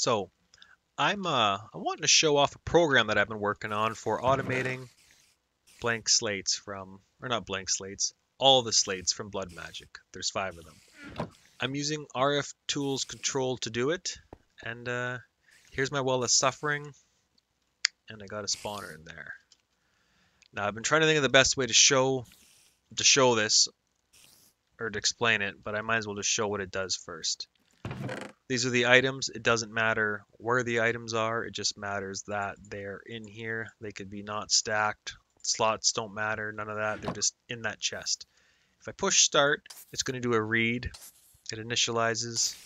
So I'm uh I'm wanting to show off a program that I've been working on for automating blank slates from or not blank slates, all the slates from Blood Magic. There's five of them. I'm using RF Tools Control to do it, and uh, here's my Well of Suffering, and I got a spawner in there. Now I've been trying to think of the best way to show to show this or to explain it, but I might as well just show what it does first. These are the items. It doesn't matter where the items are. It just matters that they're in here. They could be not stacked. Slots don't matter. None of that. They're just in that chest. If I push start, it's going to do a read. It initializes.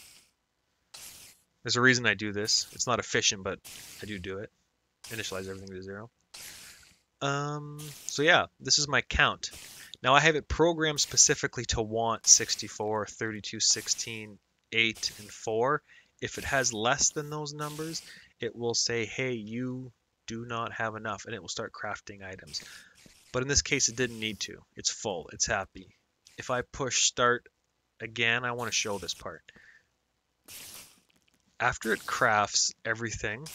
There's a reason I do this. It's not efficient, but I do do it. Initialize everything to zero. Um, so yeah, this is my count. Now I have it programmed specifically to want 64, 32, 16, 8, and 4. If it has less than those numbers, it will say, hey, you do not have enough, and it will start crafting items. But in this case, it didn't need to. It's full. It's happy. If I push start again, I want to show this part. After it crafts everything,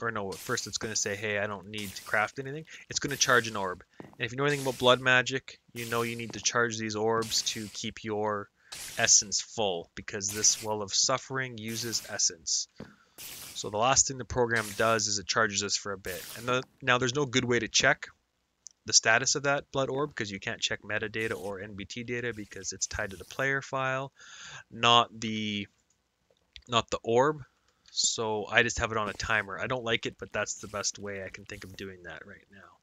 or no, first it's going to say, hey, I don't need to craft anything. It's going to charge an orb. And if you know anything about blood magic, you know you need to charge these orbs to keep your essence full because this well of suffering uses essence. So the last thing the program does is it charges us for a bit. And the, now there's no good way to check the status of that blood orb because you can't check metadata or NBT data because it's tied to the player file, not the not the orb. So I just have it on a timer. I don't like it, but that's the best way I can think of doing that right now.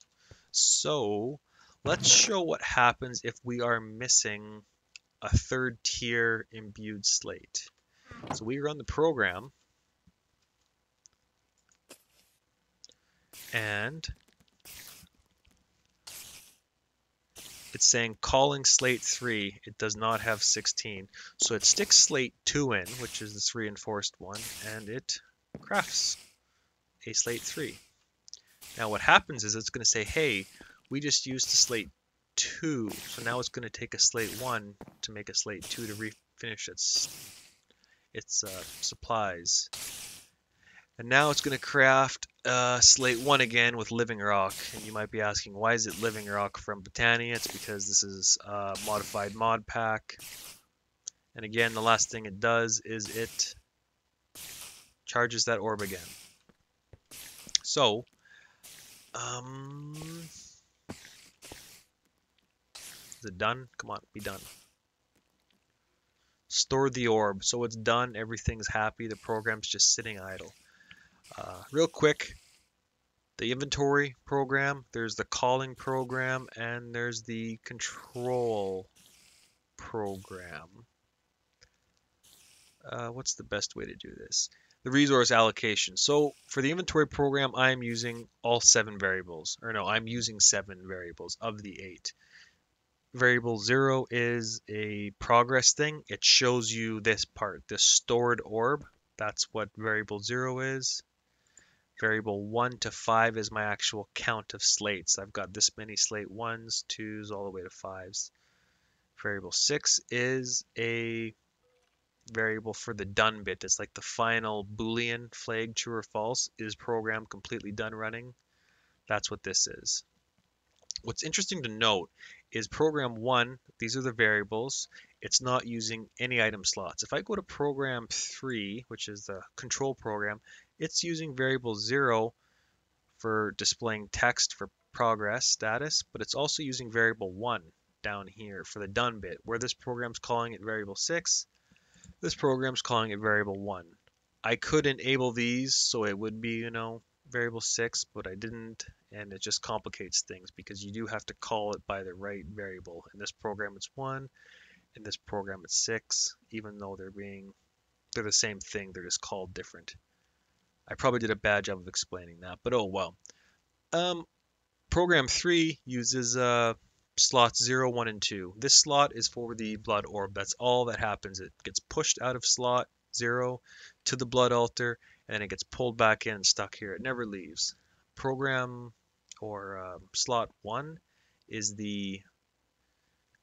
So let's show what happens if we are missing a third tier imbued slate. So we run the program. And it's saying calling slate 3 it does not have 16 so it sticks slate 2 in which is this reinforced one and it crafts a slate 3 now what happens is it's going to say hey we just used the slate 2 so now it's going to take a slate 1 to make a slate 2 to refinish its its uh, supplies and now it's going to craft uh, Slate 1 again with Living Rock. And you might be asking, why is it Living Rock from Botania? It's because this is a modified mod pack. And again, the last thing it does is it charges that orb again. So, um, is it done? Come on, be done. Store the orb. So it's done. Everything's happy. The program's just sitting idle. Uh, real quick, the inventory program, there's the calling program, and there's the control program. Uh, what's the best way to do this? The resource allocation. So for the inventory program, I'm using all seven variables, or no, I'm using seven variables of the eight. Variable zero is a progress thing. It shows you this part, this stored orb. That's what variable zero is variable 1 to 5 is my actual count of slates. I've got this many slate 1s, 2s, all the way to 5s. Variable 6 is a variable for the done bit. It's like the final boolean flag true or false. Is program completely done running? That's what this is. What's interesting to note is program 1, these are the variables, it's not using any item slots. If I go to program 3, which is the control program, it's using variable 0 for displaying text for progress status, but it's also using variable 1 down here for the done bit, where this program's calling it variable 6, this program's calling it variable 1. I could enable these so it would be, you know, variable 6, but I didn't, and it just complicates things because you do have to call it by the right variable. In this program it's 1, in this program it's 6, even though they're being, they're the same thing, they're just called different. I probably did a bad job of explaining that, but oh well. Um, program 3 uses uh, slots 0, 1, and 2. This slot is for the blood orb. That's all that happens. It gets pushed out of slot 0 to the blood altar, and then it gets pulled back in and stuck here. It never leaves. Program or uh, slot 1 is the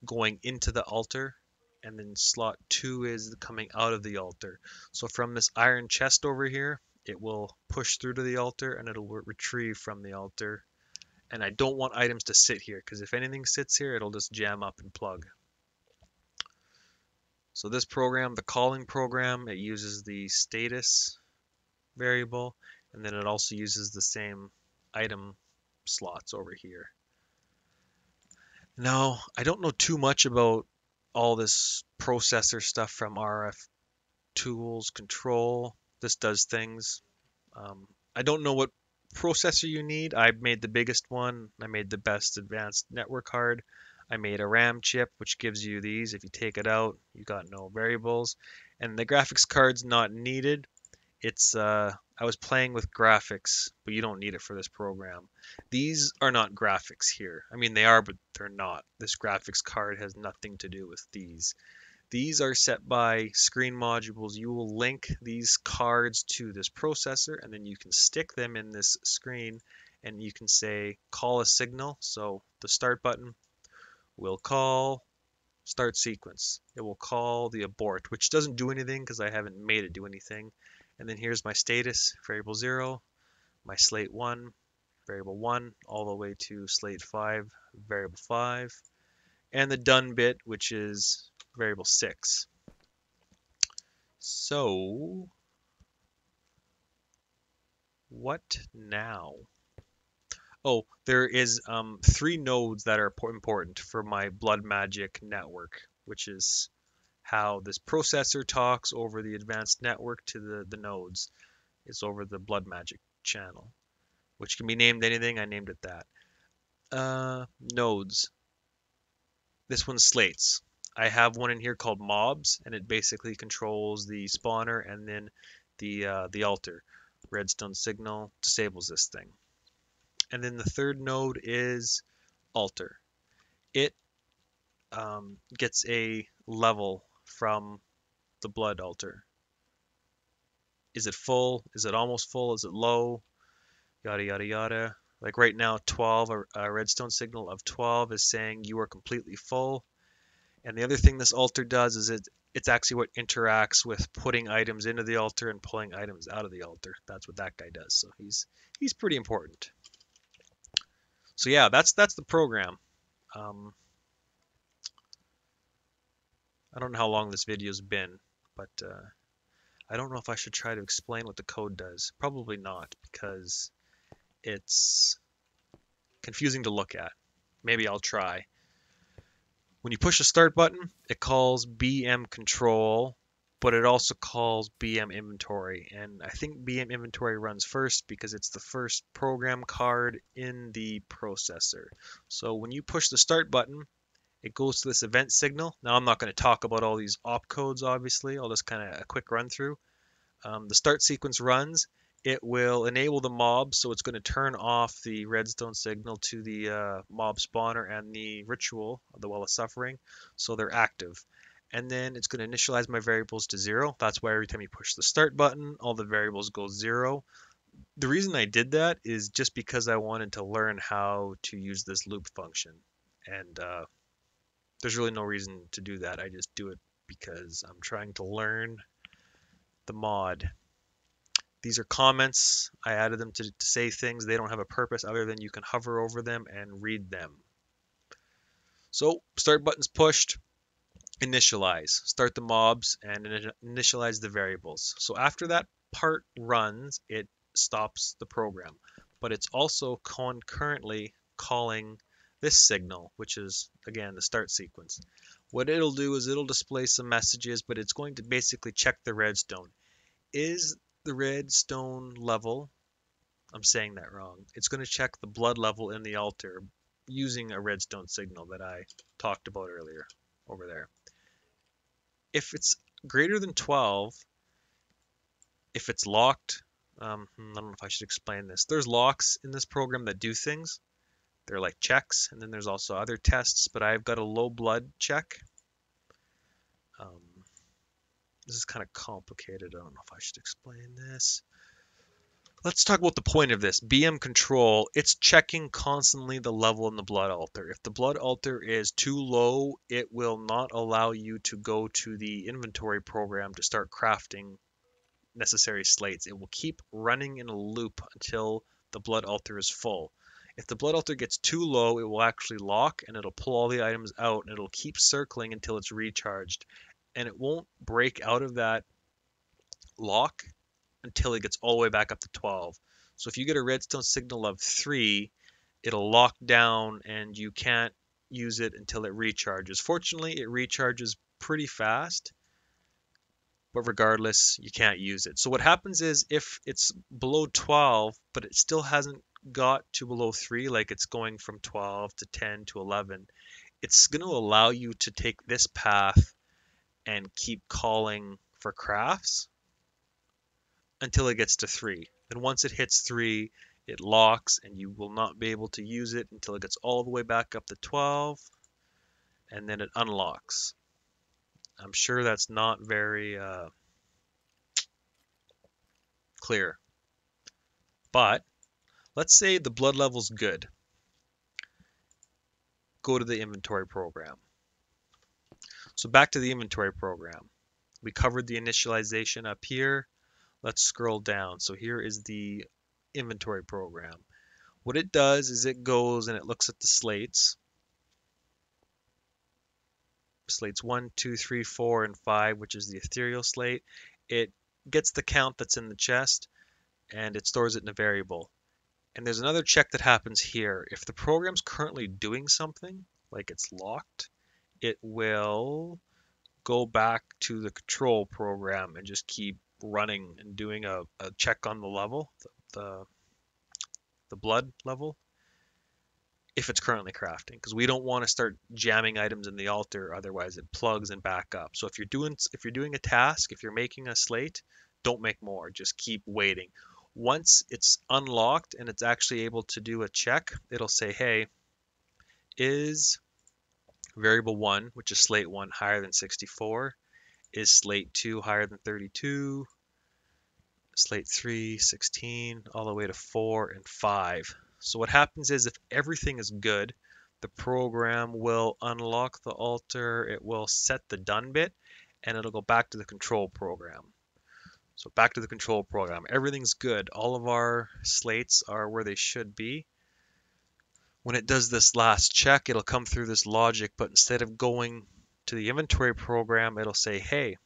going into the altar and then slot 2 is coming out of the altar. So from this iron chest over here, it will push through to the altar and it'll retrieve from the altar. And I don't want items to sit here because if anything sits here, it'll just jam up and plug. So this program, the calling program, it uses the status variable and then it also uses the same item slots over here. Now, I don't know too much about all this processor stuff from RF tools, control. This does things. Um, I don't know what processor you need. I made the biggest one. I made the best advanced network card. I made a RAM chip, which gives you these. If you take it out, you got no variables. And the graphics card's not needed. It's uh, I was playing with graphics, but you don't need it for this program. These are not graphics here. I mean, they are, but they're not. This graphics card has nothing to do with these. These are set by screen modules. You will link these cards to this processor, and then you can stick them in this screen, and you can say call a signal. So the start button will call start sequence. It will call the abort, which doesn't do anything because I haven't made it do anything. And then here's my status, variable 0, my slate 1, variable 1, all the way to slate 5, variable 5, and the done bit, which is variable 6. So, what now? Oh, there is um, three nodes that are important for my Blood Magic network, which is how this processor talks over the advanced network to the, the nodes. It's over the Blood Magic channel, which can be named anything. I named it that. Uh, nodes. This one's slates. I have one in here called mobs, and it basically controls the spawner and then the uh, the altar. Redstone signal disables this thing. And then the third node is altar. It um, gets a level from the blood altar. Is it full? Is it almost full? Is it low? Yada, yada, yada. Like right now, 12, a, redstone signal of 12 is saying you are completely full. And the other thing this altar does is it it's actually what interacts with putting items into the altar and pulling items out of the altar. That's what that guy does. So he's he's pretty important. So yeah, that's that's the program. Um, I don't know how long this video's been, but uh, I don't know if I should try to explain what the code does. Probably not, because it's confusing to look at. Maybe I'll try. When you push the start button, it calls BM control, but it also calls BM inventory. And I think BM inventory runs first because it's the first program card in the processor. So when you push the start button, it goes to this event signal. Now I'm not going to talk about all these opcodes, obviously. I'll just kind of a quick run through. Um, the start sequence runs. It will enable the mob, so it's going to turn off the redstone signal to the uh, mob spawner and the ritual of the Well of Suffering, so they're active. And then it's going to initialize my variables to zero. That's why every time you push the start button, all the variables go zero. The reason I did that is just because I wanted to learn how to use this loop function. And uh, there's really no reason to do that. I just do it because I'm trying to learn the mod. These are comments. I added them to, to say things. They don't have a purpose other than you can hover over them and read them. So start button's pushed. Initialize. Start the mobs and initialize the variables. So after that part runs, it stops the program. But it's also concurrently calling this signal, which is, again, the start sequence. What it'll do is it'll display some messages, but it's going to basically check the redstone. Is the redstone level, I'm saying that wrong, it's going to check the blood level in the altar using a redstone signal that I talked about earlier over there. If it's greater than 12, if it's locked, um, hmm, I don't know if I should explain this. There's locks in this program that do things. They're like checks, and then there's also other tests, but I've got a low blood check. Um, this is kind of complicated. I don't know if I should explain this. Let's talk about the point of this. BM control, it's checking constantly the level in the blood altar. If the blood altar is too low, it will not allow you to go to the inventory program to start crafting necessary slates. It will keep running in a loop until the blood altar is full. If the blood altar gets too low, it will actually lock and it'll pull all the items out and it'll keep circling until it's recharged. And it won't break out of that lock until it gets all the way back up to 12. So if you get a redstone signal of 3, it'll lock down and you can't use it until it recharges. Fortunately, it recharges pretty fast, but regardless, you can't use it. So what happens is if it's below 12, but it still hasn't got to below 3, like it's going from 12 to 10 to 11, it's going to allow you to take this path and keep calling for crafts until it gets to 3. Then once it hits 3, it locks and you will not be able to use it until it gets all the way back up to 12 and then it unlocks. I'm sure that's not very uh, clear. But let's say the blood level's good. Go to the inventory program. So back to the inventory program. We covered the initialization up here. Let's scroll down. So here is the inventory program. What it does is it goes and it looks at the slates. Slates 1, 2, 3, 4, and 5, which is the ethereal slate. It gets the count that's in the chest and it stores it in a variable. And there's another check that happens here. If the program's currently doing something, like it's locked, it will go back to the control program and just keep running and doing a, a check on the level, the, the, the blood level, if it's currently crafting, because we don't want to start jamming items in the altar, otherwise it plugs and back up. So if you're doing if you're doing a task, if you're making a slate, don't make more. Just keep waiting. Once it's unlocked and it's actually able to do a check, it'll say, hey, is variable 1, which is slate 1, higher than 64? Is slate 2 higher than 32? Slate 3, 16, all the way to 4 and 5. So what happens is if everything is good, the program will unlock the altar, it will set the done bit, and it'll go back to the control program. So back to the control program. Everything's good. All of our slates are where they should be. When it does this last check, it'll come through this logic, but instead of going to the inventory program, it'll say, hey,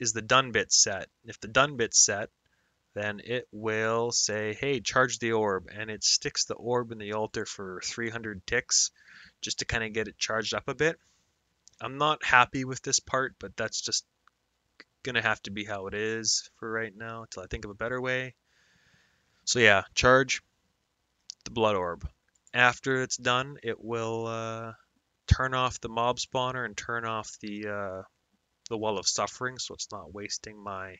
is the done bit set? If the done bit's set, then it will say, hey, charge the orb. And it sticks the orb in the altar for 300 ticks just to kind of get it charged up a bit. I'm not happy with this part, but that's just to have to be how it is for right now until I think of a better way. So yeah, charge the blood orb. After it's done, it will uh, turn off the mob spawner and turn off the uh, the well of suffering, so it's not wasting my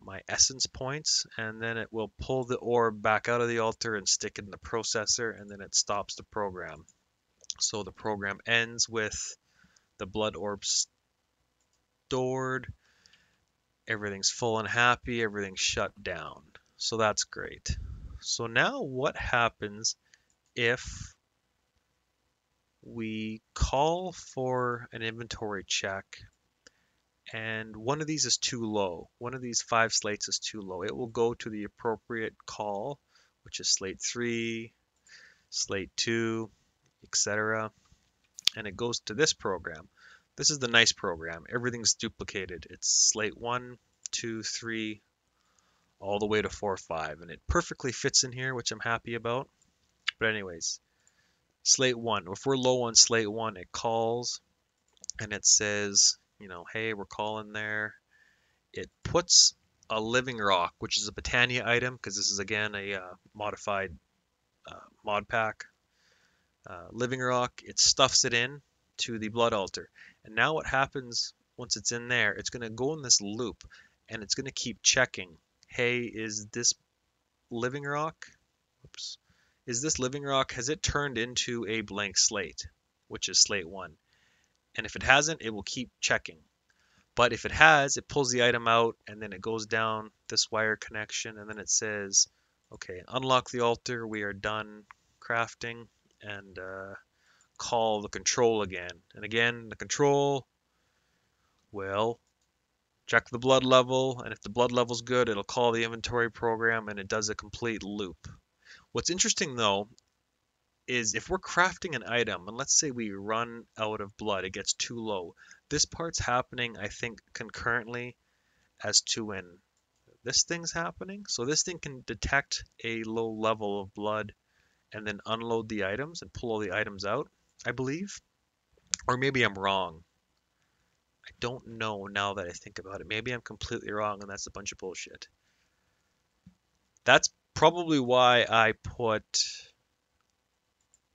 my essence points, and then it will pull the orb back out of the altar and stick it in the processor, and then it stops the program. So the program ends with the blood orb stored, everything's full and happy, everything's shut down. So that's great. So now what happens if we call for an inventory check and one of these is too low. One of these five slates is too low. It will go to the appropriate call, which is slate 3, slate 2, etc. And it goes to this program. This is the nice program. Everything's duplicated. It's slate 1, 2, 3, all the way to 4, 5. And it perfectly fits in here, which I'm happy about. But anyways, slate 1. If we're low on slate 1, it calls and it says you know, hey, we're calling there. It puts a living rock, which is a Botania item, because this is again a uh, modified uh, mod pack. Uh, living rock, it stuffs it in to the blood altar. And now what happens once it's in there, it's going to go in this loop and it's going to keep checking. Hey, is this living rock? Oops. Is this living rock, has it turned into a blank slate, which is slate one? And if it hasn't, it will keep checking. But if it has, it pulls the item out and then it goes down this wire connection and then it says, okay, unlock the altar, we are done crafting and uh, call the control again. And again, the control will check the blood level and if the blood level's good, it'll call the inventory program and it does a complete loop. What's interesting though is if we're crafting an item and let's say we run out of blood, it gets too low. This part's happening, I think, concurrently as to when this thing's happening. So this thing can detect a low level of blood and then unload the items and pull all the items out, I believe. Or maybe I'm wrong. I don't know now that I think about it. Maybe I'm completely wrong and that's a bunch of bullshit. That's probably why I put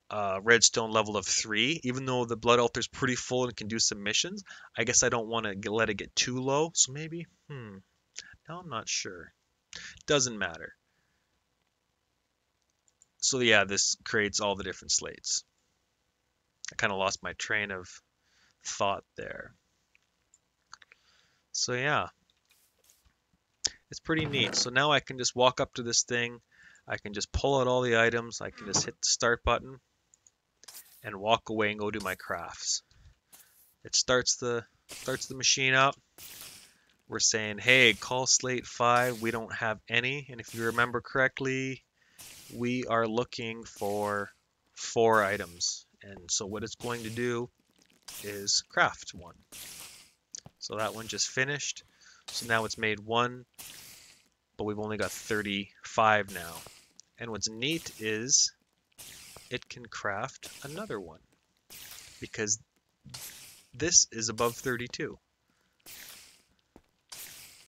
uh, redstone level of 3, even though the blood altar is pretty full and can do some missions. I guess I don't want to let it get too low, so maybe, hmm, now I'm not sure. Doesn't matter. So yeah, this creates all the different slates. I kind of lost my train of thought there. So yeah, it's pretty neat. So now I can just walk up to this thing. I can just pull out all the items. I can just hit the start button and walk away and go do my crafts. It starts the starts the machine up. We're saying, hey, call slate 5. We don't have any. And if you remember correctly, we are looking for four items. And so what it's going to do is craft one. So that one just finished. So now it's made one, but we've only got 35 now. And what's neat is it can craft another one because this is above 32.